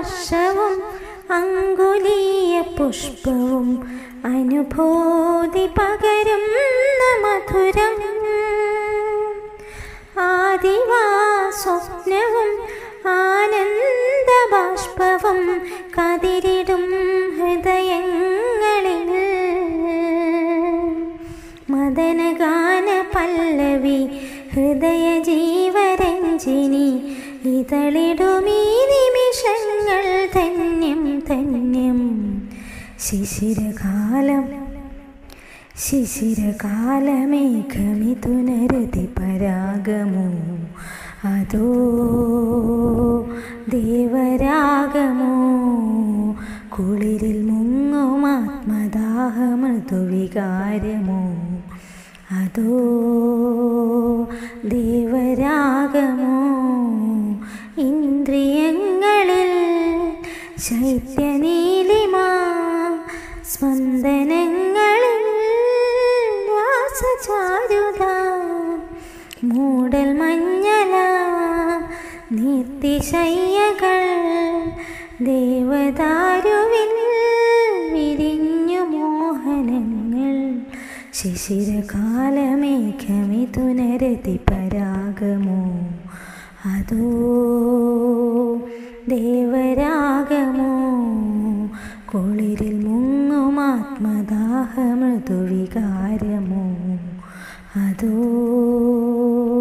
വർഷവും അങ്കുലീയ പുഷ്പവും അനുഭൂതി പകരുന്ന മധുരം. ആദിവാ സ്വപ്നവും ആനന്ദ ബാഷ്പവും കതിരിടും ഹൃദയങ്ങളിൽ. മദനഗാന പല്ലവി ഹൃദയ ജീവരഞ്ജിനി ഇതളിടുമീ ശിശിരകാലം. ശിശിരകാലമേഘമിഥുനരതി പരാഗമോ? അതോ ദേവരാഗമോ? കുളിരിൽ മുങ്ങും ആത്മദാഹമൃദുവികാരമോ? അതോ ദേവരാഗമോ? ഇന്ദ്രിയങ്ങളിൽ ശൈത്യനീലിമ മൂടൽ മഞ്ഞല നീർത്തിശയ്യകൾ ദേവദാരുവിൽ വിരിഞ്ഞു മോഹനങ്ങൾ. ശിശിരകാലമേഖമിതുനരതി പരാഗമോ? അതോ ദേവരാഗമോ? കുളിരിൽ മുങ്ങും ആത്മദാഹമൃദുവികാരമോ അതോ ദേവരാ